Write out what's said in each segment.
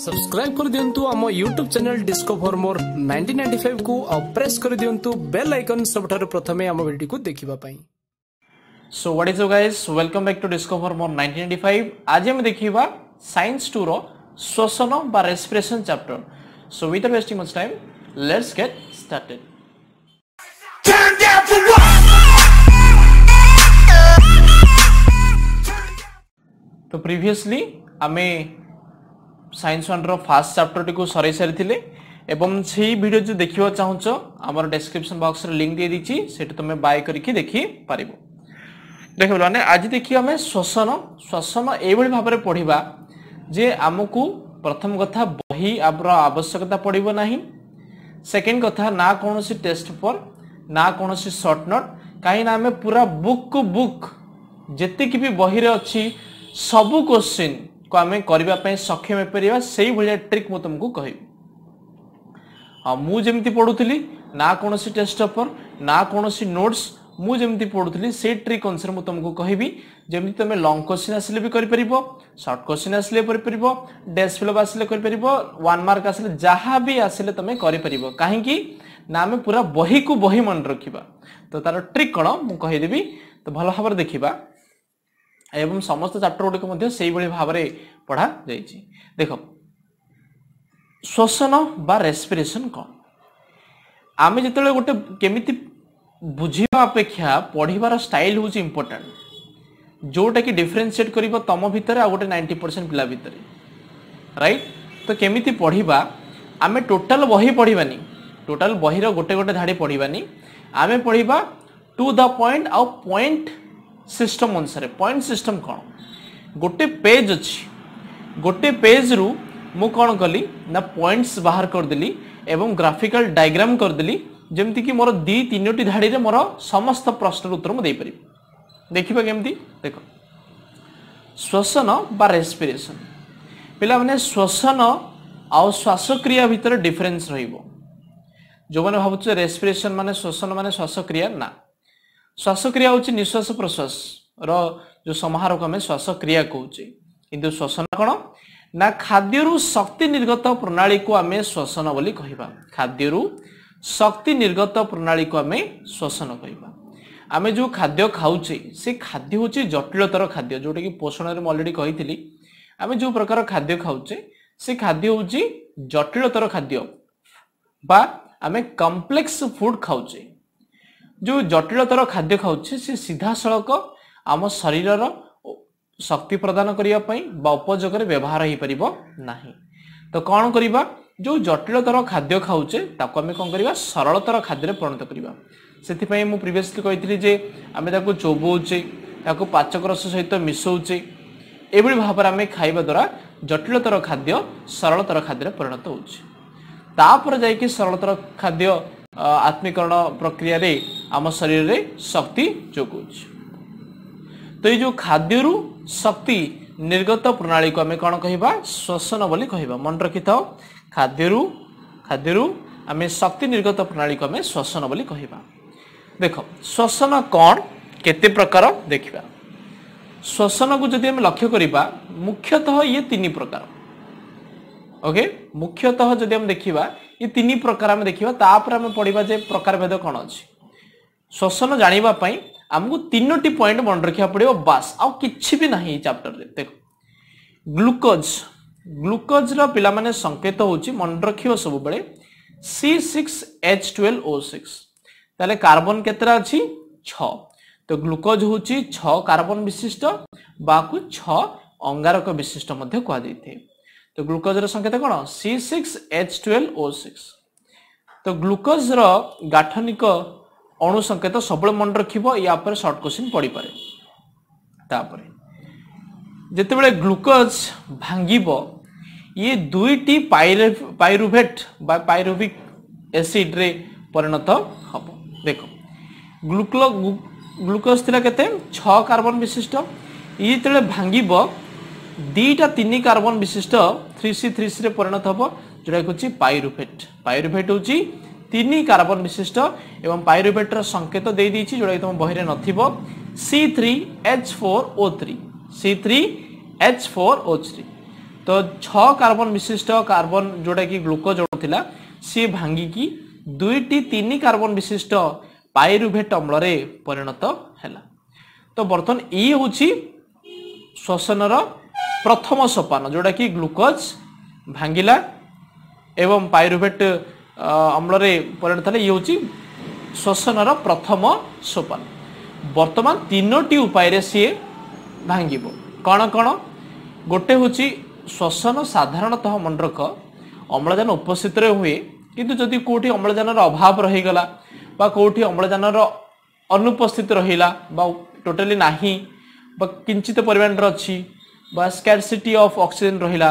Subscribe कर दिंतु आम YouTube channel discover more 1995 को और प्रेस कर दिंतु बेल आइकन सबठार प्रथमे आम भिडी को देखिबा पाई so what is you guys welcome back to discover more 1995 आज हम देखिबा साइंस 2 रो श्वसन बा respiration chapter so without wasting much time let's get started तो प्रीवियसली हमें সাইন্স ওয়ানর ফার্স্ট চাপ্টরটিকে সরাই সারি এবং সেই ভিডিও যদি দেখবা চাহুছ আমার ডেসক্রিপশন বক্সরে লিঙ্ক দিয়ে দিচ্ছি সেটি তুমি বাই করি দেখিপার দেখ মানে আজ দেখি আমি শ্বসন শ্বসন এইভাবে ভাবে পড়া যে আমি প্রথম কথা বহি আমার আবশ্যকতা পড়ব না সেকেন্ড কথা না কোণী টেস্ট পর না কোণী সর্ট নোট কিনা আমি পুরা বুক কু বুক যেতিকি বি বহিরে অছি সবু কোশ্চিন को आम करने सक्षम हो से ट्रिक मु तुमको कह हाँ मुझे पढ़ुली ना कौन टेस्ट पेपर ना कौन नोट्स मुझे पढ़ुली से ट्रिक अनुसार मुझे तुमको कहबी जमी तुम लंग क्वेश्चन आसिले भी कर सर्ट क्वेश्चन आसिले कर डेस फिलअप आसिले कर वन मार्क आसिले जहाँ भी आसिले तुम कर कहीं आम पूरा बही को बही मन रखा तो तार ट्रिक कौन मुझेदेवी तो भल भाव देखा এবং সমস্ত চ্যাপ্টর গুড়িক মধ্যে সেইভাবে ভাবে পড়া যাইছি দেখ শ্বসন বা রেসপিরেসন কম আমি যেতবে গোটে কেমিতি বুঝিবা অপেক্ষা পড়িবার স্টাইল হচ্ছে ইম্পর্টাট যেটা কি ডিফরেনসিয়েট করব তম ভিতরে আর গোটে নাইনটি পরসেন্ট পিলা ভিতরে রাইট তো কেমিতি পড়িবা আমি টোটাল বহি পড়িবানি টোটাল বহির গোটে গোটে ধাড়ি পড়িবানি আমি পড়িবা টু দ পয়েন্ট আউ পয়েন্ট ସିଷ୍ଟମ୍ ଅନୁସାରେ ପଏଣ୍ଟ ସିଷ୍ଟମ୍ କ'ଣ ଗୋଟେ ପେଜ୍ ଅଛି ଗୋଟେ ପେଜ୍ରୁ ମୁଁ କ'ଣ କଲି ନା ପଏଣ୍ଟସ୍ ବାହାର କରିଦେଲି ଏବଂ ଗ୍ରାଫିକାଲ ଡାଇଗ୍ରାମ୍ କରିଦେଲି ଯେମିତିକି ମୋର ଦୁଇ ତିନୋଟି ଧାଡ଼ିରେ ମୋର ସମସ୍ତ ପ୍ରଶ୍ନର ଉତ୍ତର ମୁଁ ଦେଇପାରିବି ଦେଖିବା କେମିତି ଦେଖ ଶ୍ଵସନ ବା ରେସ୍ପିରେସନ୍ ପିଲାମାନେ ଶ୍ଵସନ ଆଉ ଶ୍ୱାସକ୍ରିୟା ଭିତରେ ଡିଫରେନ୍ସ ରହିବ ଯେଉଁମାନେ ଭାବୁଛ ରେସ୍ପିରେସନ୍ ମାନେ ଶ୍ଵସନ ମାନେ ଶ୍ୱାସକ୍ରିୟା ନା ଶ୍ୱାସକ୍ରିୟା ହେଉଛି ନିଶ୍ୱାସ ପ୍ରଶ୍ୱାସର ଯେଉଁ ସମାରୋହକୁ ଆମେ ଶ୍ୱାସକ୍ରିୟା କହୁଛେ କିନ୍ତୁ ଶ୍ୱସନ କ'ଣ ନା ଖାଦ୍ୟରୁ ଶକ୍ତି ନିର୍ଗତ ପ୍ରଣାଳୀକୁ ଆମେ ଶ୍ୱସନ ବୋଲି କହିବା ଖାଦ୍ୟରୁ ଶକ୍ତି ନିର୍ଗତ ପ୍ରଣାଳୀକୁ ଆମେ ଶ୍ୱସନ କହିବା ଆମେ ଯେଉଁ ଖାଦ୍ୟ ଖାଉଛେ ସେ ଖାଦ୍ୟ ହେଉଛି ଜଟିଳତର ଖାଦ୍ୟ ଯେଉଁଟାକି ପୋଷଣରେ ମୁଁ ଅଲରେଡ଼ି କହିଥିଲି ଆମେ ଯେଉଁ ପ୍ରକାର ଖାଦ୍ୟ ଖାଉଛେ ସେ ଖାଦ୍ୟ ହେଉଛି ଜଟିଳତର ଖାଦ୍ୟ ବା ଆମେ କମ୍ପ୍ଲେକ୍ସ ଫୁଡ଼୍ ଖାଉଛେ ଯେଉଁ ଜଟିଳତର ଖାଦ୍ୟ ଖାଉଛି ସେ ସିଧାସଳଖ ଆମ ଶରୀରର ଶକ୍ତି ପ୍ରଦାନ କରିବା ପାଇଁ ବା ଉପଯୋଗରେ ବ୍ୟବହାର ହେଇପାରିବ ନାହିଁ ତ କ'ଣ କରିବା ଯେଉଁ ଜଟିଳତର ଖାଦ୍ୟ ଖାଉଛେ ତାକୁ ଆମେ କ'ଣ କରିବା ସରଳତର ଖାଦ୍ୟରେ ପରିଣତ କରିବା ସେଥିପାଇଁ ମୁଁ ପ୍ରିଭିୟସ୍ଲି କହିଥିଲି ଯେ ଆମେ ତାକୁ ଚୋବଉଛେ ତାକୁ ପାଚକ ରସ ସହିତ ମିଶଉଛେ ଏଭଳି ଭାବରେ ଆମେ ଖାଇବା ଦ୍ୱାରା ଜଟିଳତର ଖାଦ୍ୟ ସରଳତର ଖାଦ୍ୟରେ ପରିଣତ ହେଉଛି ତାପରେ ଯାଇକି ସରଳତର ଖାଦ୍ୟ आत्मीकरण प्रक्रिय आम शरीर में शक्ति जोगाऊँ तो ये जो रु शक्ति निर्गत प्रणाली को आम कौन कह श्वसन कह मन रखि था खाद्य रु आम शक्ति निर्गत प्रणाली को आम श्वसन बोली कह देख श्वसन कौन केते प्रकार देखा श्वसन को जब लक्ष्य करवा मुख्यतः ये तीन प्रकार ଓକେ ମୁଖ୍ୟତଃ ଯଦି ଆମେ ଦେଖିବା ଏ ତିନି ପ୍ରକାର ଆମେ ଦେଖିବା ତାପରେ ଆମେ ପଢ଼ିବା ଯେ ପ୍ରକାରଭେଦ କ'ଣ ଅଛି ଶ୍ଵସନ ଜାଣିବା ପାଇଁ ଆମକୁ ତିନୋଟି ପଏଣ୍ଟ ମନେ ରଖିବାକୁ ପଡ଼ିବ ବାସ୍ ଆଉ କିଛି ବି ନାହିଁ ଏଇ ଚାପ୍ଟରରେ ଦେଖ ଗ୍ଲୁକୋଜ ଗ୍ଲୁକୋଜର ପିଲାମାନେ ସଂକେତ ହେଉଛି ମନେ ରଖିବ ସବୁବେଳେ C six H twelve O six ତାହେଲେ କାର୍ବନ କେତେଟା ଅଛି ଛଅ ତ ଗ୍ଲୁକୋଜ ହେଉଛି ଛଅ କାର୍ବନ ବିଶିଷ୍ଟ ବାକୁ ଛଅ ଅଙ୍ଗାରକ ବିଶିଷ୍ଟ ମଧ୍ୟ କୁହାଯାଇଥାଏ तो ग्लुकोज रकेत कौन C six H twelve O six तो ग्लुकोज राठनिक अणु संकेत सब मन रखे सर्ट क्वेश्चन पड़ी पारे जिते बड़े ग्लुकोज भांग ये दुईटी पायरुभेट पायरुभिक एसीड्रे परिणत हम देख ग्लुक ग्लुकोज थी के छबन विशिष्ट ये जो भांग দুইটা তিন কার্বন বিশিষ্ট থ্রি সি থ্রি সি পরিণত হব যেটা হচ্ছে পাইরুভেট পাইরুভেট হচ্ছে তিন কার্বন বিশিষ্ট এবং পাইরুভেটর সংকেত দিয়ে দিয়েছি যেটা কি তোমার বহিরে নথিব C three H four O three C three H four O three তো ছ কার্বন বিশিষ্ট কার্বন যেটা কি গ্লুকোজ লা সি ভাঙ্গিকি দুইটি তিন কার্বন বিশিষ্ট পাইরুভেট অম্লরে পরিণত হেলা তো বর্তমান ই হচ্ছে ଶ୍ୱସନର ପ୍ରଥମ ସୋପାନ ଯେଉଁଟାକି ଗ୍ଲୁକୋଜ୍ ଭାଙ୍ଗିଲା ଏବଂ ପାଇରୁଭେଟ୍ ଅମ୍ଳରେ ପରିଣତ ହେଲେ ଇଏ ହେଉଛି ଶ୍ୱସନର ପ୍ରଥମ ସୋପାନ ବର୍ତ୍ତମାନ ତିନୋଟି ଉପାୟରେ ସିଏ ଭାଙ୍ଗିବ କ'ଣ କ'ଣ ଗୋଟେ ହେଉଛି ଶ୍ୱସନ ସାଧାରଣତଃ ମଣ୍ଡକ ଅମ୍ଳଜାନ ଉପସ୍ଥିତରେ ହୁଏ କିନ୍ତୁ ଯଦି କେଉଁଠି ଅମ୍ଳଜାନର ଅଭାବ ରହିଗଲା ବା କେଉଁଠି ଅମ୍ଳଜାନର ଅନୁପସ୍ଥିତ ରହିଲା ବା ଟୋଟାଲି ନାହିଁ ବା କିଞ୍ଚିତ ପରିମାଣର ଅଛି বা স্ক্যারসিটি অফ অক্সিজেন রহিলা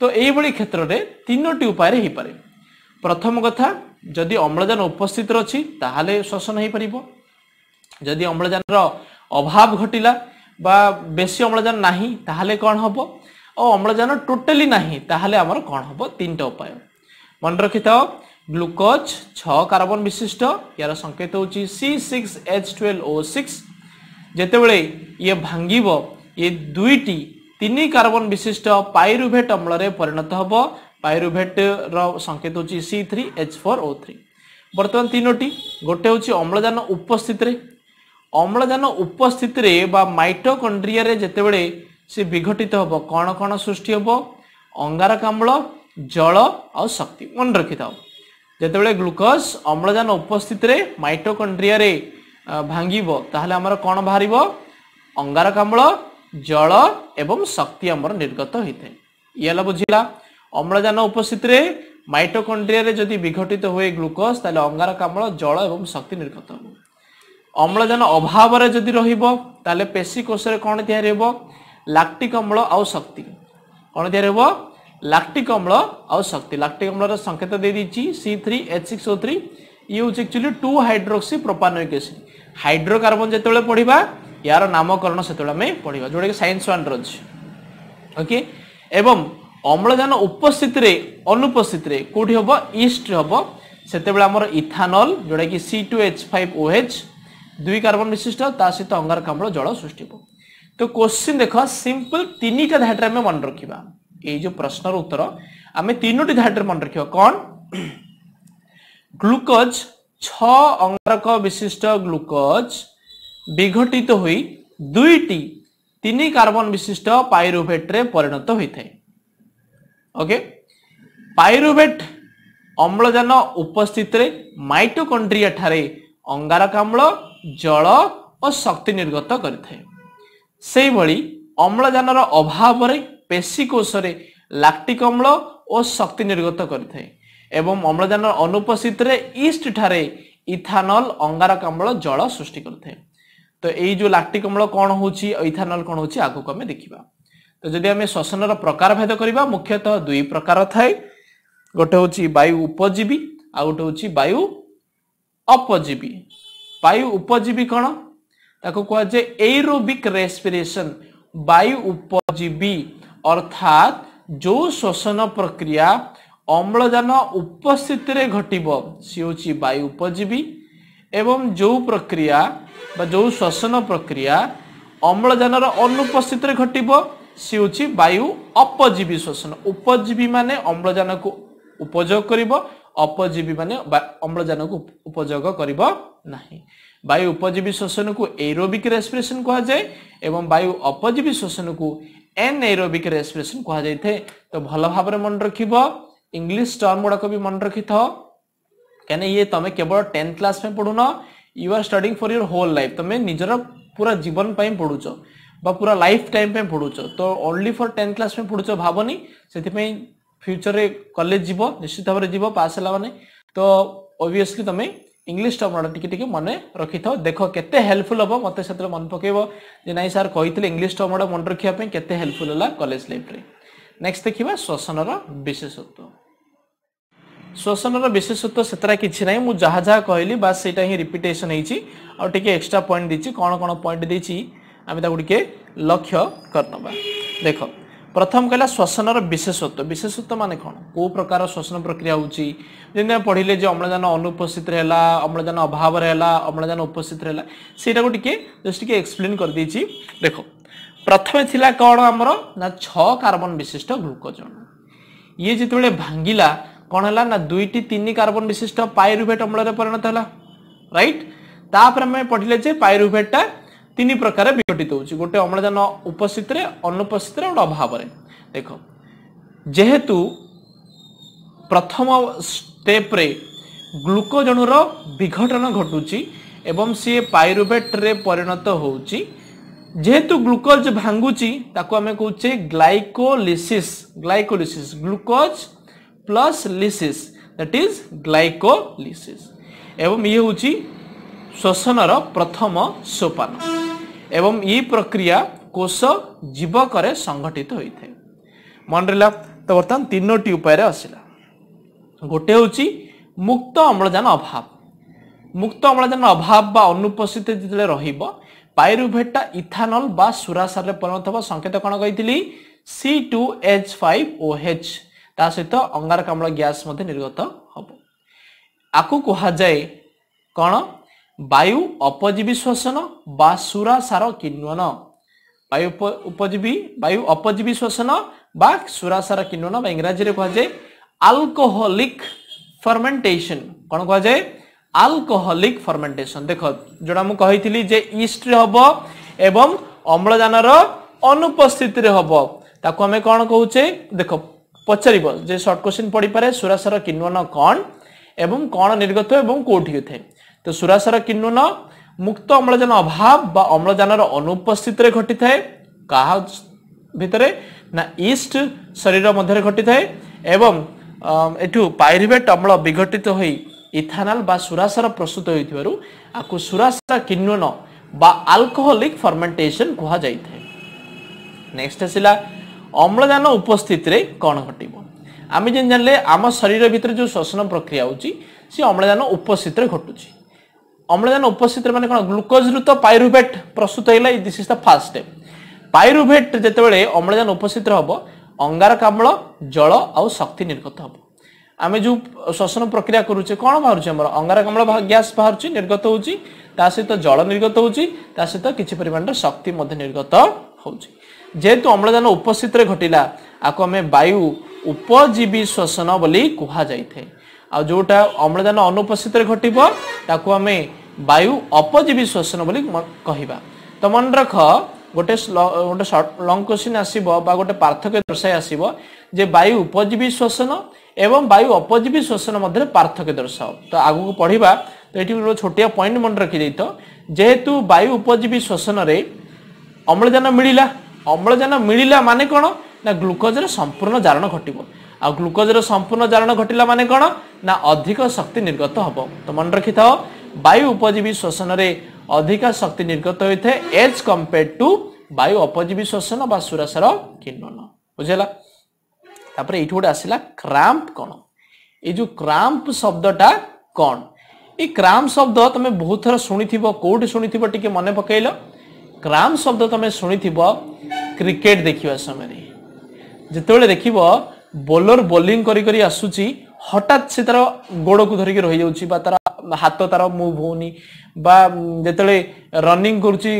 তো এইভাবে ক্ষেত্রে তিনোটি উপায় হইপারে প্রথম কথা যদি অম্লজান উপস্থিত অছি তাহলে শোষণ হইপারিব যদি অম্লজানর অভাব ঘটিলা বা বেশি অম্লজান নাহি তাহলে কণ হব ও অম্লজান টোটালি নাহি তাহলে আমার কণ হব তিনটা উপায় মনে রাখিথাও গ্লুকোজ ছ কার্বন বিশিষ্ট ইয়ার সংকেত হচ্ছে C six H twelve O six যেতবে ইয়ে ভাঙ্গিব ইয়ে দুইটি ତିନି କାର୍ବନ ବିଶିଷ୍ଟ ପାଇରୁଭେଟ ଅମ୍ଳରେ ପରିଣତ ହେବ ପାଇରୁଭେଟର ସଂକେତ ହେଉଛି C three H four O three ବର୍ତ୍ତମାନ ତିନୋଟି ଗୋଟେ ହେଉଛି ଅମ୍ଳଜାନ ଉପସ୍ଥିତିରେ ଅମ୍ଳଜାନ ଉପସ୍ଥିତିରେ ବା ମାଇଟୋକଣ୍ଡ୍ରିଆରେ ଯେତେବେଳେ ସେ ବିଘଟିତ ହେବ କ'ଣ କ'ଣ ସୃଷ୍ଟି ହେବ ଅଙ୍ଗାରକାମ୍ଳ ଜଳ ଆଉ ଶକ୍ତି ମନେ ରଖିଥାଉ ଯେତେବେଳେ ଗ୍ଲୁକୋଜ୍ ଅମ୍ଳଜାନ ଉପସ୍ଥିତିରେ ମାଇଟୋକଣ୍ଡ୍ରିଆରେ ଭାଙ୍ଗିବ ତାହେଲେ ଆମର କ'ଣ ବାହାରିବ ଅଙ୍ଗାରକାମ୍ଳ জল এবং শক্তি আমার নির্গত হয়ে ইয়েলা বুঝিলা অম্লজান উপস্থিতিরে মাইটোকন্ড্রিয়ারে যদি বিঘটিত হয়ে গ্লুকোজ তাহলে অঙ্গারকাম্ল জল এবং শক্তি নির্গত হব অম্লজান অভাবরে যদি রহব তাহলে পেশি কোষরে কণ তৈরি হব ଲାକ୍ଟିକ୍ ଅମ୍ଳ ଆଉ ଶକ୍ତି କ'ଣ ତିଆରି ହେବ ଲାକ୍ଟିକ୍ ଅମ୍ଳ ଆଉ ଶକ୍ତି ଲାକ୍ଟିକ୍ ଅମ୍ଳର ସଂକେତ ଦେଇଦେଇଛି C three H six O three ଇଏ ହେଉଛି actually two hydroxy propanoic acid hydrocarbon ଯେତେବେଳେ ପଢ଼ିବା ୟାର ନାମକରଣ ସେତେବେଳେ ଆମେ ପଢ଼ିବା ଯେଉଁଟାକି ସାଇନ୍ସ ୱାନ୍ର ଅଛି ଓକେ ଏବଂ ଅମ୍ଳଜାନ ଉପସ୍ଥିତିରେ ଅନୁପସ୍ଥିତିରେ କେଉଁଠି ହେବ ଇଷ୍ଟରେ ହେବ ସେତେବେଳେ ଆମର ଇଥାନଲ୍ ଯେଉଁଟାକି C two H five O H ଦୁଇ କାର୍ବନ ବିଶିଷ୍ଟ ତା ସହିତ ଅଙ୍ଗାରକାମ୍ଳ ଜଳ ସୃଷ୍ଟି ହେବ ତ କୋଶ୍ଚିନ୍ ଦେଖ ସିମ୍ପଲ୍ ତିନିଟା ଧାଡ଼ିରେ ଆମେ ମନେ ରଖିବା ଏଇ ଯେଉଁ ପ୍ରଶ୍ନର ଉତ୍ତର ଆମେ ତିନୋଟି ଧାଡ଼ିରେ ମନେ ରଖିବା କ'ଣ ଗ୍ଲୁକୋଜ୍ ଛଅ ଅଙ୍ଗାରକ ବିଶିଷ୍ଟ ଗ୍ଲୁକୋଜ୍ বিঘটিত হয়ে দুইটি তিন কার্বন বিশিষ্ট পাইরুভেট্রে পরিণত হয়ে ওকে পাইরুভেট অম্লজান উপস্থিতরে মাইটোকন্ড্রিয়া ঠারে অঙ্গারকাম্ল জল ও শক্তি নির্গত করে সেইভাবে অম্লজানর অভাবরে পেশিকোষরে ଲାକ୍ଟିକ୍ ଅମ୍ଳ ଓ ଶକ୍ତି ନିର୍ଗତ କରିଥାଏ ଏବଂ ଅମ୍ଳଜାନର ଅନୁପସ୍ଥିତିରେ ଇଷ୍ଟ ଠାରେ ଇଥାନଲ ଅଙ୍ଗାରକାମ୍ଳ ଜଳ ସୃଷ୍ଟି କରିଥାଏ ତ ଏଇ ଯେଉଁ ଲାକ୍ଟିକ ଅମ୍ଳ କ'ଣ ହେଉଛି ଇଥାନଲ କ'ଣ ହେଉଛି ଆଗକୁ ଆମେ ଦେଖିବା ତ ଯଦି ଆମେ ଶ୍ଵସନର ପ୍ରକାର ଭେଦ କରିବା ମୁଖ୍ୟତଃ ଦୁଇ ପ୍ରକାର ଥାଏ ଗୋଟେ ହେଉଛି ବାୟୁ ଉପଜୀବୀ ଆଉ ଗୋଟେ ହେଉଛି ବାୟୁ ଅପଜୀବୀ ବାୟୁ ଉପଜୀବୀ କ'ଣ ତାକୁ କୁହାଯାଏ ଏରୋବିକ୍ ରେସ୍ପିରେସନ୍ ବାୟୁ ଉପଜୀବୀ ଅର୍ଥାତ୍ ଯେଉଁ ଶ୍ୱସନ ପ୍ରକ୍ରିୟା ଅମ୍ଳଜାନ ଉପସ୍ଥିତିରେ ଘଟିବ ସେ ହେଉଛି ବାୟୁ ଉପଜୀବୀ ଏବଂ ଯେଉଁ ପ୍ରକ୍ରିୟା ବା ଯେଉଁ ଶ୍ଵସନ ପ୍ରକ୍ରିୟା ଅମ୍ଳଜାନର ଅନୁପସ୍ଥିତିରେ ଘଟିବ ସିଏ ହେଉଛି ବାୟୁ ଅପଜୀବୀ ଶ୍ଵସନ ଉପଜୀବୀ ମାନେ ଅମ୍ଳଜାନକୁ ଉପଯୋଗ କରିବ ଅପଜୀବୀ ମାନେ ଅମ୍ଳଜାନକୁ ଉପଯୋଗ କରିବ ନାହିଁ ବାୟୁ ଉପଜୀବୀ ଶ୍ଵସନକୁ ଏରୋବିକ ରେସ୍ପିରେସନ୍ କୁହାଯାଏ ଏବଂ ବାୟୁ ଅପଜୀବୀ ଶ୍ଵସନକୁ ଏନ୍ ଏରୋବିକ ରେସ୍ପିରେସନ୍ କୁହାଯାଇଥାଏ ତ ଭଲ ଭାବରେ ମନେ ରଖିବ ଇଂଲିଶ ଟର୍ମ ଗୁଡ଼ାକ ବି ମନେ ରଖିଥାଅ କାହିଁକି ଇଏ ତମେ କେବଳ ଟେନ୍ଥ କ୍ଲାସ ପାଇଁ ପଢ଼ୁନ you are studying for your whole life ତୁମେ ନିଜର ପୁରା ଜୀବନ ପାଇଁ ପଢ଼ୁଛ বা পুরা লাইফ টাইম পাই পড়ুছ তো অনলি ফর টেন্থ ক্লাস পাই পড়ুছ ভাবনি সেপাই ফ্যুচরে কলেজ যাব নিশ্চিত ভাবে যাব পাস হলা মানে তো অবভিয়াসলি তুমি ইংলিশ টর্মটা টিকে টিকে মনে রক্ষিথাও দেখ কেতে হেল্পফুল হব মতো সেতলে মনে পকাইব যে নাই স্যার কইলে ইংলিশ টর্মটা মনে রক্ষা কেতে হেল্পফুল হলা কলেজ লাইফ্রে নেক্সট দেখা শ্বসনর বিশেষত্ব ଶୋଷଣର ବିଶେଷତ୍ୱ ସେଥିରେ କିଛି ନାହିଁ ମୁଁ ଯାହା ଯାହା କହିଲି ବାସ୍ ସେଇଟା ହିଁ ରିପିଟେସନ୍ ହେଇଛି ଆଉ ଟିକେ ଏକ୍ସଟ୍ରା ପଏଣ୍ଟ ଦେଇଛି କ'ଣ କ'ଣ ପଏଣ୍ଟ ଦେଇଛି ଆମେ ତାକୁ ଟିକେ ଲକ୍ଷ୍ୟ କରିନେବା ଦେଖ ପ୍ରଥମ କହିଲା ଶ୍ଵସନର ବିଶେଷତ୍ୱ ବିଶେଷତ୍ୱ ମାନେ କ'ଣ କେଉଁ ପ୍ରକାର ଶ୍ଵସନ ପ୍ରକ୍ରିୟା ହେଉଛି ଯେମିତି ଆମେ ପଢ଼ିଲେ ଯେ ଅମ୍ଳଜାନ ଅନୁପସ୍ଥିତିରେ ହେଲା ଅମ୍ଳଜାନ ଅଭାବରେ ହେଲା ଅମ୍ଳଜାନ ଉପସ୍ଥିତିରେ ହେଲା ସେଇଟାକୁ ଟିକେ ଜଷ୍ଟ ଟିକେ ଏକ୍ସପ୍ଲେନ୍ କରିଦେଇଛି ଦେଖ ପ୍ରଥମେ ଥିଲା କ'ଣ ଆମର ନା ଛଅ କାର୍ବନ ବିଶିଷ୍ଟ ଗ୍ଲୁକୋଜନ୍ ଇଏ ଯେତେବେଳେ ଭାଙ୍ଗିଲା କ'ଣ ହେଲା ନା ଦୁଇଟି ତିନି କାର୍ବନ ବିଶିଷ୍ଟ ପାଇରୁଭେଟ୍ ଅମ୍ଳରେ ପରିଣତ ହେଲା ରାଇଟ୍ ତାପରେ ଆମେ ପଢ଼ିଲେ ଯେ ପାଇରୁଭେଟ୍ଟା ତିନି ପ୍ରକାର ବିଘଟିତ ହେଉଛି ଗୋଟେ ଅମ୍ଳଜାନ ଉପସ୍ଥିତିରେ ଅନୁପସ୍ଥିତିରେ ଗୋଟେ ଅଭାବରେ ଦେଖ ଯେହେତୁ ପ୍ରଥମ ଷ୍ଟେପ୍ରେ ଗ୍ଲୁକୋଜ୍ ବିଘଟନ ଘଟୁଛି ଏବଂ ସିଏ ପାଇରୁଭେଟ୍ରେ ପରିଣତ ହେଉଛି ଯେହେତୁ ଗ୍ଲୁକୋଜ୍ ଭାଙ୍ଗୁଛି ତାକୁ ଆମେ କହୁଛେ glycolysis glycolysis glucose plus lysis that is glycolysis ଏବଂ ଇଏ ହେଉଛି ଶ୍ୱସନର ପ୍ରଥମ ସୋପାନ ଏବଂ ଏହି ପ୍ରକ୍ରିୟା କୋଷ ଜୀବକରେ ସଂଘଟିତ ହୋଇଥାଏ ମନେ ରହିଲା ତ ବର୍ତ୍ତମାନ ତିନୋଟି ଉପାୟରେ ଆସିଲା ଗୋଟେ ହେଉଛି ମୁକ୍ତ ଅମ୍ଳଜାନ ଅଭାବ ମୁକ୍ତ ଅମ୍ଳଜାନ ଅଭାବ ବା ଅନୁପସ୍ଥିତି ଯେତେବେଳେ ରହିବ ପାଇରୁଭେଟା ଇଥାନଲ ବା ସୁରାସାରରେ ପରିଣତ ହେବ ସଙ୍କେତ କ'ଣ କହିଥିଲି C two H five O H ତା ସହିତ ଅଙ୍ଗାରକାମ୍ଳ ଗ୍ୟାସ୍ ମଧ୍ୟ ନିର୍ଗତ ହେବ ଆକୁ କୁହାଯାଏ କ'ଣ ବାୟୁ ଅପଜୀବୀ ଶ୍ୱସନ ବା ସୁରାସାର କିନ୍ୱନ ବାୟୁ ଉପଜୀବୀ ବାୟୁ ଅପଜୀବୀ ଶ୍ୱସନ ବା ସୁରାସାର କିନ୍ୱନ ବା ଇଂରାଜୀରେ କୁହାଯାଏ ଆଲକୋହଲିକ୍ ଫର୍ମେଣ୍ଟେସନ୍ କ'ଣ କୁହାଯାଏ ଆଲକୋହଲିକ୍ ଫର୍ମେଣ୍ଟେସନ୍ ଦେଖ ଯେଉଁଟା ମୁଁ କହିଥିଲି ଯେ ଇଷ୍ଟରେ ହେବ ଏବଂ ଅମ୍ଳଜାନର ଅନୁପସ୍ଥିତିରେ ହେବ ତାକୁ ଆମେ କ'ଣ କହୁଛେ ଦେଖ ପଚାରିବ ଯେ ସର୍ଟ କ୍ୱେଶ୍ଚିନ୍ ପଡ଼ିପାରେ ସୁରାସର କିନ୍ୱନ କ'ଣ ଏବଂ କ'ଣ ନିର୍ଗତ ଏବଂ କୋଉଠି ହୋଇଥାଏ ତ ସୁରାସର କିନ୍ୱନ ମୁକ୍ତ ଅମ୍ଳଜାନ ଅଭାବ ବା ଅମ୍ଳଜାନର ଅନୁପସ୍ଥିତିରେ ଘଟିଥାଏ କାହା ଭିତରେ ନା ଇଷ୍ଟ ଶରୀର ମଧ୍ୟରେ ଘଟିଥାଏ ଏବଂ ଏଠୁ ପାଇରିଭେଟ୍ ଅମ୍ଳ ବିଘଟିତ ହୋଇ ଇଥାନାଲ ବା ସୁରାସାର ପ୍ରସ୍ତୁତ ହୋଇଥିବାରୁ ଆକୁ ସୁରାସାର କିନ୍ୱନ ବା ଆଲକୋହୋଲିକ ଫର୍ମେଣ୍ଟେସନ କୁହାଯାଇଥାଏ ନେକ୍ସଟ ଆସିଲା ଅମ୍ଳଜାନ ଉପସ୍ଥିତିରେ କ'ଣ ଘଟିବ ଆମେ ଯେମିତି ଜାଣିଲେ ଆମ ଶରୀର ଭିତରେ ଯେଉଁ ଶ୍ୱସନ ପ୍ରକ୍ରିୟା ହେଉଛି ସେ ଅମ୍ଳଜାନ ଉପସ୍ଥିତିରେ ଘଟୁଛି ଅମ୍ଳଜାନ ଉପସ୍ଥିତିରେ ମାନେ କ'ଣ ଗ୍ଲୁକୋଜରୁ ତ ପାଇରୁଭେଟ୍ ପ୍ରସ୍ତୁତ ହେଇଗଲା this is the first step pyruvate ଯେତେବେଳେ ଅମ୍ଳଜାନ ଉପସ୍ଥିତିରେ ହେବ ଅଙ୍ଗାରକାମ୍ଳ ଜଳ ଆଉ ଶକ୍ତି ନିର୍ଗତ ହେବ ଆମେ ଯେଉଁ ଶ୍ୱସନ ପ୍ରକ୍ରିୟା କରୁଛେ କ'ଣ ବାହାରୁଛି ଆମର ଅଙ୍ଗାରକାମ୍ଳ ଗ୍ୟାସ୍ ବାହାରୁଛି ନିର୍ଗତ ହେଉଛି ତା ସହିତ ଜଳ ନିର୍ଗତ ହେଉଛି ତା ସହିତ କିଛି ପରିମାଣର ଶକ୍ତି ମଧ୍ୟ ନିର୍ଗତ ହେଉଛି ଯେହେତୁ ଅମ୍ଳଜାନ ଉପସ୍ଥିତିରେ ଘଟିଲା ଆକୁ ଆମେ ବାୟୁ ଉପଜୀବୀ ଶ୍ଵସନ ବୋଲି କୁହାଯାଇଥାଏ ଆଉ ଯେଉଁଟା ଅମ୍ଳଜାନ ଅନୁପସ୍ଥିତିରେ ଘଟିବ ତାକୁ ଆମେ ବାୟୁ ଅପଜୀବୀ ଶ୍ଵସନ ବୋଲି କହିବା ତ ମନେ ରଖ ଗୋଟେ ଗୋଟେ ଲଙ୍ଗ କ୍ୱେଶ୍ଚିନ୍ ଆସିବ ବା ଗୋଟେ ପାର୍ଥକ୍ୟ ଦର୍ଶାଇ ଆସିବ ଯେ ବାୟୁ ଉପଜୀବୀ ଶ୍ଵସନ ଏବଂ ବାୟୁ ଅପଜୀବୀ ଶ୍ଵସନ ମଧ୍ୟରେ ପାର୍ଥକ୍ୟ ଦର୍ଶାଅ ତ ଆଗକୁ ପଢ଼ିବା ତ ଏଠି ଗୋଟେ ଛୋଟିଆ ପଏଣ୍ଟ ମନେ ରଖିଦେଇଥ ଯେହେତୁ ବାୟୁ ଉପଜୀବୀ ଶ୍ଵସନରେ ଅମ୍ଳଜାନ ମିଳିଲା ଅମ୍ଳଜାନ ମିଳିଲା ମାନେ କ'ଣ ନା ଗ୍ଲୁକୋଜର ସମ୍ପୂର୍ଣ୍ଣ ଜାରଣ ଘଟିବ ଆଉ ଗ୍ଲୁକୋଜର ସମ୍ପୂର୍ଣ୍ଣ ଜାରଣ ଘଟିଲା ମାନେ କ'ଣ ନା ଅଧିକ ଶକ୍ତି ନିର୍ଗତ ହେବ ତ ମନେ ରଖିଥାଅ ବାୟୁ ଉପଜୀବୀ ଶୋଷଣରେ ଅଧିକା ଶକ୍ତି ନିର୍ଗତ ହୋଇଥାଏ ଏଜ୍ କମ୍ପେୟାର୍ଡ ଟୁ ବାୟୁ ଅପଜୀବୀ ଶୋଷଣ ବା ସୁରାସାର କିନ୍ନନ ବୁଝିହେଲା ତାପରେ ଏଇଠି ଗୋଟେ ଆସିଲା କ୍ରାମ୍ପ କ'ଣ ଏଇ ଯେଉଁ କ୍ରାମ୍ପ ଶବ୍ଦଟା କ'ଣ ଏଇ କ୍ରାମ୍ପ ଶବ୍ଦ ତମେ ବହୁତ ଥର ଶୁଣିଥିବ କେଉଁଠି ଶୁଣିଥିବ ଟିକେ ମନେ ପକେଇଲ କ୍ରାମ୍ପ ଶବ୍ଦ ତମେ ଶୁଣିଥିବ କ୍ରିକେଟ୍ ଦେଖିବା ସମୟରେ ଯେତେବେଳେ ଦେଖିବ ବୋଲର ବୋଲିଂ କରି କରି ଆସୁଛି ହଠାତ୍ ସେ ତାର ଗୋଡ଼କୁ ଧରିକି ରହିଯାଉଛି ବା ତାର ହାତ ତାର ମୁଭ୍ ହଉନି ବା ଯେତେବେଳେ ରନିଂ କରୁଛି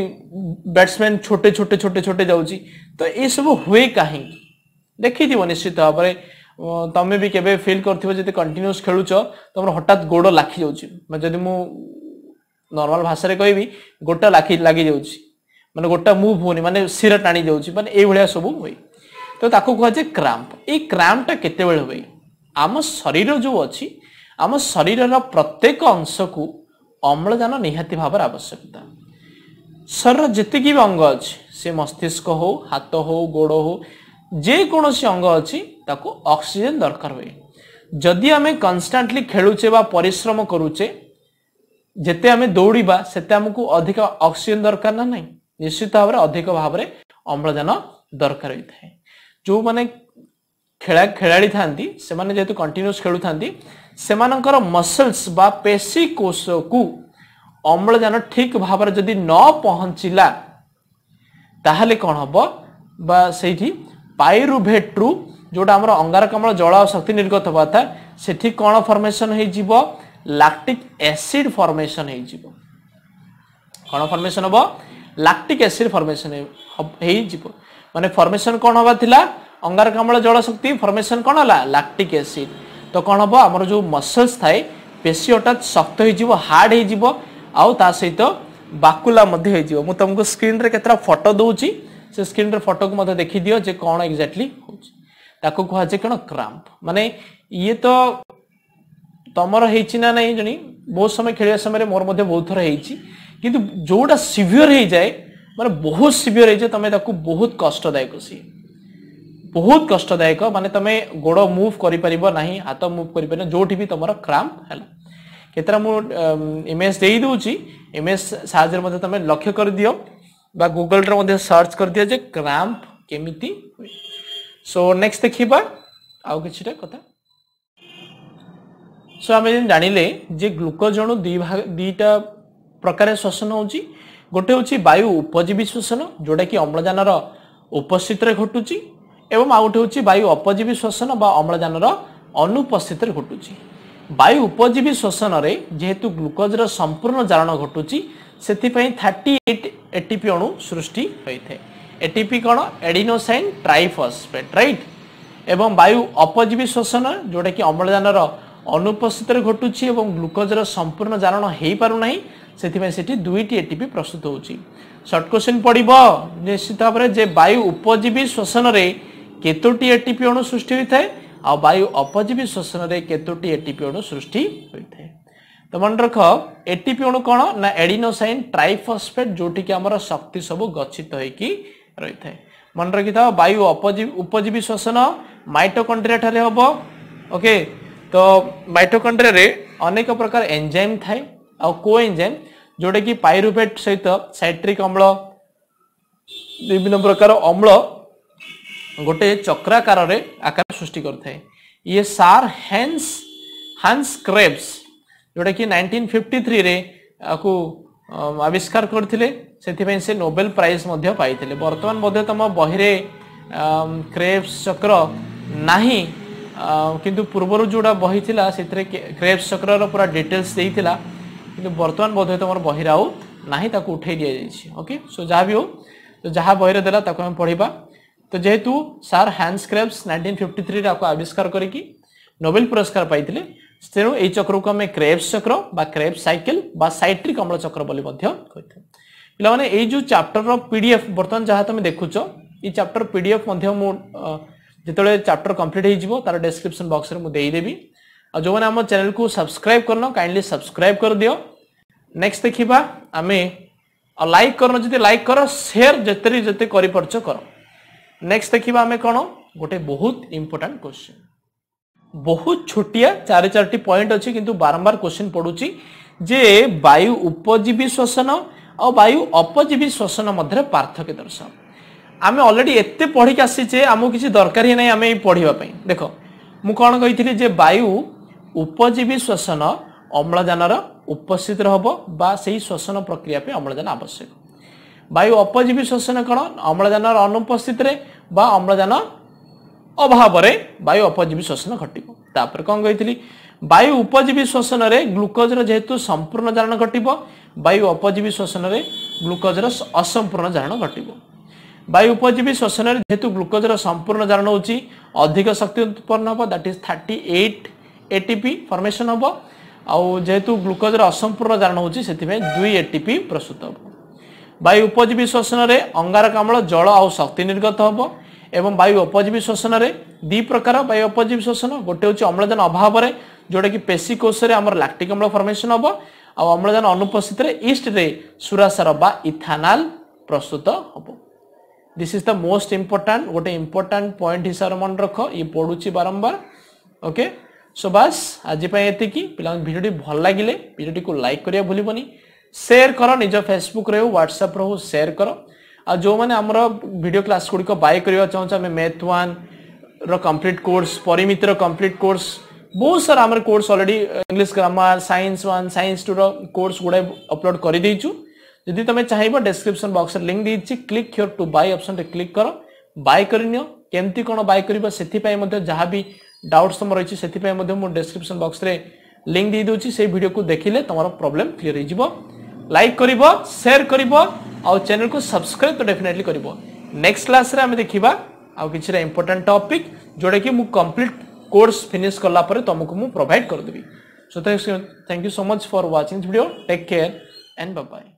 ବ୍ୟାଟ୍ସମ୍ୟାନ୍ ଛୋଟେ ଛୋଟେ ଛୋଟେ ଛୋଟେ ଯାଉଛି ତ ଏସବୁ ହୁଏ କାହିଁକି ଦେଖିଥିବ ନିଶ୍ଚିତ ଭାବରେ ତମେ ବି କେବେ ଫିଲ୍ କରିଥିବ ଯଦି କଣ୍ଟିନ୍ୟୁସ୍ ଖେଳୁଛ ତମର ହଠାତ୍ ଗୋଡ଼ ଲାଖି ଯାଉଛି ଯଦି ମୁଁ ନର୍ମାଲ ଭାଷାରେ କହିବି ଗୋଟା ଲାଖି ଲାଗିଯାଉଛି ମାନେ ଗୋଟେ ମୁଭ୍ ହୁଏନି ମାନେ ଶିର ଟାଣି ଯାଉଛି ମାନେ ଏଇଭଳିଆ ସବୁ ହୁଏ ତ ତାକୁ କୁହାଯାଏ କ୍ରାମ୍ପ ଏଇ କ୍ରାମ୍ପଟା କେତେବେଳେ ହୁଏ ଆମ ଶରୀର ଯେଉଁ ଅଛି ଆମ ଶରୀରର ପ୍ରତ୍ୟେକ ଅଂଶକୁ ଅମ୍ଳଜାନ ନିହାତି ଭାବରେ ଆବଶ୍ୟକତା ଶରୀରର ଯେତିକି ବି ଅଙ୍ଗ ଅଛି ସେ ମସ୍ତିଷ୍କ ହଉ ହାତ ହଉ ଗୋଡ଼ ହଉ ଯେକୌଣସି ଅଙ୍ଗ ଅଛି ତାକୁ ଅକ୍ସିଜେନ୍ ଦରକାର ହୁଏ ଯଦି ଆମେ କନଷ୍ଟାଣ୍ଟଲି ଖେଳୁଛେ ବା ପରିଶ୍ରମ କରୁଛେ ଯେତେ ଆମେ ଦୌଡ଼ିବା ସେତେ ଆମକୁ ଅଧିକ ଅକ୍ସିଜେନ୍ ଦରକାର ନା ନାହିଁ निश्चित भाव अधिक भाव अम्लजान दरकार होता है जो मैंने खेला था जेहतु कंटिन्यूस खेलु से मसल्स पेशी कोष को अम्लजान ठीक भाव जदि न पहुँचला ताल कौन हम बाईटी पायरुभेट्रु जोटा आम अंगारकम जल शक्ति निर्गत होगा से कौन फर्मेसन हो लाक्टिक एसिड फर्मेसन हो कौन फर्मेसन हम ଲାକ୍ଟିକ୍ ଏସିଡ୍ ଫର୍ମେସନ୍ ହେଇଯିବ ମାନେ ଫର୍ମେସନ୍ କ'ଣ ହେବାର ଥିଲା ଅଙ୍ଗାରକାମ୍ଳ ଜଳ ଶକ୍ତି ଫର୍ମେସନ୍ କ'ଣ ହେଲା ଲାକ୍ଟିକ୍ ଏସିଡ୍ ତ କ'ଣ ହେବ ଆମର ଯେଉଁ ମସଲ୍ସ ଥାଏ ପେଶୀ ହଠାତ୍ ଶକ୍ତ ହେଇଯିବ ହାର୍ଡ଼ ହେଇଯିବ ଆଉ ତା ସହିତ ବାକୁଲା ମଧ୍ୟ ହେଇଯିବ ମୁଁ ତୁମକୁ ସ୍କ୍ରିନ୍ରେ କେତେଟା ଫଟୋ ଦେଉଛି ସେ ସ୍କ୍ରିନ୍ରେ ଫଟୋକୁ ମଧ୍ୟ ଦେଖିଦିଅ ଯେ କ'ଣ ଏକ୍ଜାକ୍ଟଲି ହେଉଛି ତାକୁ କୁହାଯାଏ କ'ଣ କ୍ରାମ୍ପ ମାନେ ଇଏ ତ ତମର ହେଇଛି ନା ନାହିଁ ଜଣେ ବହୁତ ସମୟ ଖେଳିବା ସମୟରେ ମୋର ମଧ୍ୟ ବହୁତ ଥର ହେଇଛି କିନ୍ତୁ ଯେଉଁଟା ସିଭିଅର ହେଇଯାଏ ମାନେ ବହୁତ ସିଭିଅର ହେଇଯାଏ ତମେ ତାକୁ ବହୁତ କଷ୍ଟଦାୟକ ସିଏ ବହୁତ କଷ୍ଟଦାୟକ ମାନେ ତମେ ଗୋଡ଼ ମୁଭ୍ କରିପାରିବ ନାହିଁ ହାତ ମୁଭ୍ କରିପାରିବ ଯେଉଁଠି ବି ତମର କ୍ରାମ୍ପ ହେଲା କେତେଟା ମୁଁ ଇମେଜ୍ ଦେଇଦେଉଛି ଇମେଜ୍ ସାହାଯ୍ୟରେ ମଧ୍ୟ ତମେ ଲକ୍ଷ୍ୟ କରିଦିଅ বা গুগলরে মধ্যে সর্চ করিদিও যে ক্রাম্প কেমিতি হুয়ে সো নেক্সট দেখিবা আউ কিছুটা কথা সো আমি জানিলে যে গ্লুকোজ অণু দুই ভাগ দুইটা ପ୍ରକାର ଶ୍ୱସନ ହେଉଛି ଗୋଟେ ହେଉଛି ବାୟୁ ଉପଜୀବୀ ଶ୍ୱସନ ଯେଉଁଟାକି ଅମ୍ଳଜାନର ଉପସ୍ଥିତିରେ ଘଟୁଛି ଏବଂ ଆଉ ଗୋଟେ ହେଉଛି ବାୟୁ ଅପଜୀବୀ ଶ୍ୱସନ ବା ଅମ୍ଳଜାନର ଅନୁପସ୍ଥିତିରେ ଘଟୁଛି ବାୟୁ ଉପଜୀବୀ ଶ୍ୱସନରେ ଯେହେତୁ ଗ୍ଲୁକୋଜର ସମ୍ପୂର୍ଣ୍ଣ ଜାରଣ ଘଟୁଛି ସେଥିପାଇଁ ଥାର୍ଟି ଏଇଟ୍ ଏଟିପି ଅଣୁ ସୃଷ୍ଟି ହୋଇଥାଏ ଏଟିପି କ'ଣ ଏଡିନୋସାଇନ୍ ଟ୍ରାଇଫସ୍ପେଟ୍ ରାଇଟ୍ ଏବଂ ବାୟୁ ଅପଜୀବୀ ଶ୍ୱସନ ଯେଉଁଟାକି ଅମ୍ଳଜାନର ଅନୁପସ୍ଥିତିରେ ଘଟୁଛି ଏବଂ ଗ୍ଲୁକୋଜର ସମ୍ପୂର୍ଣ୍ଣ ଜାରଣ ହୋଇପାରୁନାହିଁ ସେଥିପାଇଁ ସେଠି ଦୁଇଟି ଏଟିପି ପ୍ରସ୍ତୁତ ହେଉଛି ସର୍ଟ କ୍ୱେଶ୍ଚିନ୍ ପଡ଼ିବ ନିଶ୍ଚିତ ଭାବରେ ଯେ ବାୟୁ ଉପଜୀବୀ ଶ୍ଵସନରେ କେତୋଟି ଏଟିପି ଅଣୁ ସୃଷ୍ଟି ହୋଇଥାଏ ଆଉ ବାୟୁ ଅପଜୀବୀ ଶ୍ଵସନରେ କେତୋଟି ଏଟିପି ଅଣୁ ସୃଷ୍ଟି ହୋଇଥାଏ ତ ମନେ ରଖ ଏଟିପି ଅଣୁ କ'ଣ ନା ଏଡିନୋସାଇନ୍ ଟ୍ରାଇଫସ୍ଫେଟ୍ ଯେଉଁଠିକି ଆମର ଶକ୍ତି ସବୁ ଗଚ୍ଛିତ ହେଇକି ରହିଥାଏ ମନେ ରଖିଥାଅ ବାୟୁ ଉପଜୀବୀ ଶ୍ଵସନ ମାଇଟୋକଣ୍ଡ୍ରିଆ ଠାରେ ହେବ ଓକେ ତ ମାଇଟୋକଣ୍ଡ୍ରିଆରେ ଅନେକ ପ୍ରକାର ଏନ୍ଜାଇମ୍ ଥାଏ ଆଉ କୋଏଞ୍ଜେମ୍ ଯେଉଁଟାକି ପାଇରୁଭେଟ୍ ସହିତ ସାଇଟ୍ରିକ୍ ଅମ୍ଳ ବିଭିନ୍ନ ପ୍ରକାର ଅମ୍ଳ ଗୋଟେ ଚକ୍ରାକାରରେ ଆକାର ସୃଷ୍ଟି କରିଥାଏ ଇଏ ସାର୍ ହେନ୍ସ ହାନ୍ସ କ୍ରେବ୍ସ ଯେଉଁଟାକି ନାଇନଟିନ୍ ଫିଫ୍ଟି ଥ୍ରୀରେ ଆକୁ ଆବିଷ୍କାର କରିଥିଲେ ସେଥିପାଇଁ ସେ ନୋବେଲ ପ୍ରାଇଜ୍ ମଧ୍ୟ ପାଇଥିଲେ ବର୍ତ୍ତମାନ ମଧ୍ୟ ତମ ବହିରେ କ୍ରେବ୍ସ ଚକ୍ର ନାହିଁ କିନ୍ତୁ ପୂର୍ବରୁ ଯେଉଁଟା ବହି ଥିଲା ସେଥିରେ କ୍ରେବ୍ସ ଚକ୍ରର ପୁରା ଡିଟେଲ୍ସ ଦେଇଥିଲା କିନ୍ତୁ ବର୍ତ୍ତମାନ ବୋଧହୁଏ ତୁମର ବହିରେ ଆଉ ନାହିଁ ତାକୁ ଉଠାଇ ଦିଆଯାଇଛି ଓକେ ସୋ ଯାହା ବି ହଉ ତ ଯାହା ବହିରେ ଦେଲା ତାକୁ ଆମେ ପଢ଼ିବା ତ ଯେହେତୁ sir Hans Krebs nineteen fifty ଥ୍ରୀରେ ଆକୁ ଆବିଷ୍କାର କରିକି ନୋବେଲ ପୁରସ୍କାର ପାଇଥିଲେ ତେଣୁ ଏହି ଚକ୍ରକୁ ଆମେ କ୍ରେବ୍ସ ଚକ୍ର ବା କ୍ରେବ୍ ସାଇକେଲ ବା ସାଇଟ୍ରିକ୍ ଅମ୍ଳ ଚକ୍ର ବୋଲି ମଧ୍ୟ କହିଥାଉ ପିଲାମାନେ ଏଇ ଯେଉଁ ଚାପ୍ଟରର ପି ଡି ଏଫ୍ ବର୍ତ୍ତମାନ ଯାହା ତୁମେ ଦେଖୁଛ ଏଇ ଚାପ୍ଟର ପି ଡି ଏଫ୍ ମଧ୍ୟ ମୁଁ ଯେତେବେଳେ ଚାପ୍ଟର କମ୍ପ୍ଲିଟ୍ ହେଇଯିବ ତାର ଡେସ୍କ୍ରିପସନ୍ ବକ୍ସରେ ମୁଁ ଦେଇଦେବି ଆଉ ଯେଉଁମାନେ ଆମ ଚ୍ୟାନେଲକୁ ସବସ୍କ୍ରାଇବ୍ କରିନ କାଇଣ୍ଡଲି ସବସ୍କ୍ରାଇବ୍ କରିଦିଅ ନେକ୍ସଟ ଦେଖିବା ଆମେ ଆଉ ଲାଇକ୍ କରିନ ଯଦି ଲାଇକ୍ କର ସେୟାର ଯେତେ ଯେତେ କରିପାରୁଛ କର ନେକ୍ସଟ ଦେଖିବା ଆମେ କ'ଣ ଗୋଟେ ବହୁତ ଇମ୍ପୋର୍ଟାଣ୍ଟ କ୍ୱେଶ୍ଚିନ୍ ବହୁତ ଛୋଟିଆ ଚାରି ଚାରିଟି ପଏଣ୍ଟ ଅଛି କିନ୍ତୁ ବାରମ୍ବାର କ୍ୱେଶ୍ଚିନ୍ ପଡ଼ୁଛି ଯେ ବାୟୁ ଉପଜୀବୀ ଶ୍ଵସନ ଆଉ ବାୟୁ ଅପଜୀବୀ ଶ୍ଵସନ ମଧ୍ୟରେ ପାର୍ଥକ୍ୟ ଦର୍ଶାଅ ଆମେ ଅଲରେଡ଼ି ଏତେ ପଢ଼ିକି ଆସିଛେ ଆମକୁ କିଛି ଦରକାର ହିଁ ନାହିଁ ଆମେ ପଢ଼ିବା ପାଇଁ ଦେଖ ମୁଁ କ'ଣ କହିଥିଲି ଯେ ବାୟୁ ଉପଜୀବୀ ଶ୍ୱସନ ଅମ୍ଳଜାନର ଉପସ୍ଥିତ ହେବ ବା ସେହି ଶ୍ୱସନ ପ୍ରକ୍ରିୟା ପାଇଁ ଅମ୍ଳଜାନ ଆବଶ୍ୟକ ବାୟୁ ଅପଜୀବୀ ଶ୍ୱସନ କ'ଣ ଅମ୍ଳଜାନର ଅନୁପସ୍ଥିତିରେ ବା ଅମ୍ଳଜାନ ଅଭାବରେ ବାୟୁ ଅପଜୀବୀ ଶ୍ୱସନ ଘଟିବ ତାପରେ କ'ଣ କହିଥିଲି ବାୟୁ ଉପଜୀବୀ ଶ୍ୱସନରେ ଗ୍ଲୁକୋଜର ଯେହେତୁ ସମ୍ପୂର୍ଣ୍ଣ ଜାରଣ ଘଟିବ ବାୟୁ ଅପଜୀବୀ ଶ୍ୱସନରେ ଗ୍ଲୁକୋଜର ଅସମ୍ପୂର୍ଣ୍ଣ ଜାରଣ ଘଟିବ ବାୟୁ ଉପଜୀବୀ ଶ୍ୱସନରେ ଯେହେତୁ ଗ୍ଲୁକୋଜର ସମ୍ପୂର୍ଣ୍ଣ ଜାରଣ ହେଉଛି ଅଧିକ ଶକ୍ତି ଉତ୍ପନ୍ନ ହେବ that is thirty eight ATP formation हम आेहेतु ग्लुकोज असंपूर्ण धारण होती दुई एटीपी प्रस्तुत हो वायु उपजीवी श्वसन में अंगारकाम जल आ शक्ति निर्गत हम एवं वायु उपजीवी श्वसन में दी प्रकार वायु उपजीवी श्वसन गोटे हूँ अम्लजान अभाव जोटा कि पेशी कोष से आम लाक्टिक अम्ल फर्मेसन हम आम्लजान अनुपस्थित ईस्ट में सुरासार बा इथानाल प्रस्तुत हम this is the most important गोटे इम्पोर्टाट पॉइंट हिसाब से मन रख ये पढ़ु बारंबार ओके okay? সো বাস আজ এতিকি পিলাঙ্ক ভিডিওটি ভাল লাগিলে ভিডিওটি লাইক করা ভুলবনি সেয়ার কর নিজ ফেসবুক রে হোয়াটসঅ্যাপ রে সেয়ার কর আর যে আমার ভিডিও ক্লাস গুড়ি বাই করা চাহুছ আমি ম্যাথ ওয়ান রমপ্লিট কোর্স পরিমিতির কমপ্লিট কোর্স ବହୁତ ସାରା ଆମର course already English grammar science one science tour course ଗୁଡ଼ାଏ ଅପଲୋଡ଼ କରିଦେଇଛୁ ଯଦି ତୁମେ ଚାହିଁବ ଡେସ୍କ୍ରିପସନ୍ ବକ୍ସରେ ଲିଙ୍କ୍ ଦେଇଛି କ୍ଲିକ୍ ହିଓର ଟୁ ବାଇ ଅପସନ୍ରେ କ୍ଲିକ୍ କର ବାଇ କରିନିଅ କେମିତି କ'ଣ ବାଇ କରିବ ସେଥିପାଇଁ ମଧ୍ୟ ଯାହା ବି डाउट्स तुम रही से मुझे बक्स में लिंक दे दूसरी से भिड को देखने तुम प्रोब्लेम क्लीयर हो लाइक कर सेयार कर चैनल को सब्सक्राइब तो डेफिनेटली कर नेक्स्ट क्लास आम देखा आउ कि इंपोर्टां टपिक जोटा कि कम्प्लीट कोर्स फिनिश कलापर तुमको मुझे provide करदेवी so thank you so much for watching video take care and bye